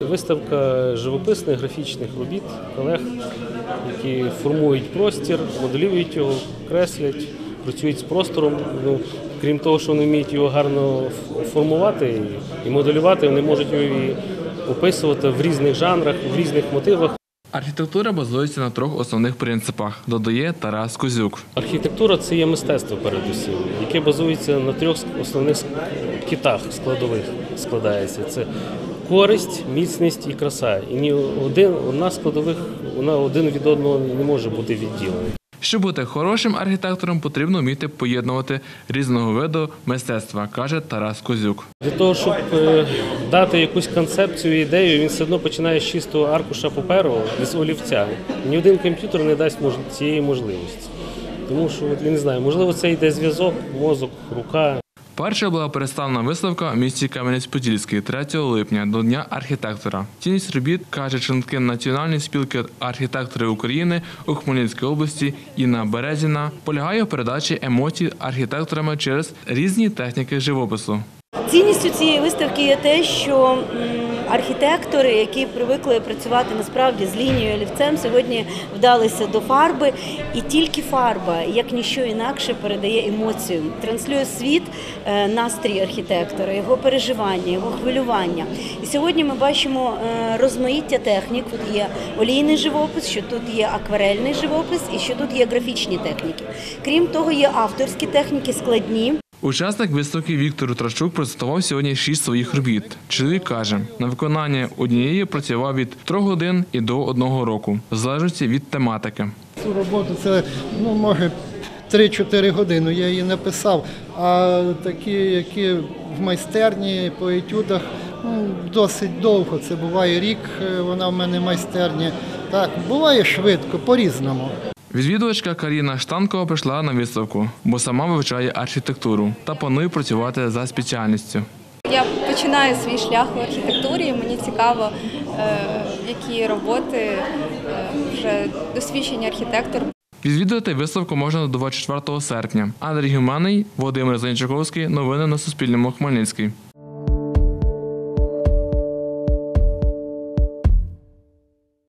Виставка живописних графічних робіт колег, які формують простір, моделюють його, креслять, працюють з простором. Ну, крім того, що вони вміють його гарно формувати і- моделювати, вони можуть його і описувати в різних жанрах, в різних мотивах. Архітектура базується на трьох основних принципах, додає Тарас Козюк. Архітектура це є мистецтво передусім, яке базується на трьох основних китах складових складається. Це користь, міцність і краса. І ні один одна складових вона один від одного не може бути відділений. Щоб бути хорошим архітектором, потрібно вміти поєднувати різного виду мистецтва, каже Тарас Козюк. Для того, щоб е, дати якусь концепцію, ідею, він все одно починає з чистого аркуша паперу, з олівця. Ні один комп'ютер не дасть цієї можливості. Тому що я не знаю, можливо, це йде зв'язок, мозок, рука. Перша була представлена виставка в місті Кам'янець-Подільський 3 липня до Дня архітектора. Цінність робіт каже членкин Національної спілки архітекторів України у Хмельницькій області Інна Березіна полягає в передачі емоцій архітекторами через різні техніки живопису. Цінністю цієї виставки є те, що архітектори, які привикли працювати насправді з лінією олівцем, сьогодні вдалися до фарби, і тільки фарба, як ніщо інакше, передає емоцію, транслює світ е, настрій архітектора, його переживання, його хвилювання. І сьогодні ми бачимо е, розмаїття технік. Тут є олійний живопис, що тут є акварельний живопис і що тут є графічні техніки. Крім того, є авторські техніки, складні. Учасник виставки Віктор Трашук презентував сьогодні шість своїх робіт. Чоловік каже, на виконання однієї працював від трьох годин і до одного року, в залежності від тематики. Цю роботу це ну, може 3-4 години я її написав. А такі, які в майстерні по етюдах, ну, досить довго. Це буває рік, е, вона в мене майстерні. Так, буває швидко, по-різному. Відвідувачка Каріна Штанкова прийшла на виставку, бо сама вивчає архітектуру та планує працювати за спеціальністю. Я починаю свій шлях в архітектурі. Мені цікаво, е, які роботи е, вже досвідчені архітектор Відвідати виставку можна до 24 серпня. Андрій Гюманий, Володимир Занчаковський. Новини на Суспільному. Хмельницький.